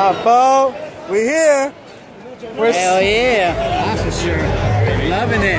Ah, Bo, we here. We're Hell yeah. That's for sure. Loving it.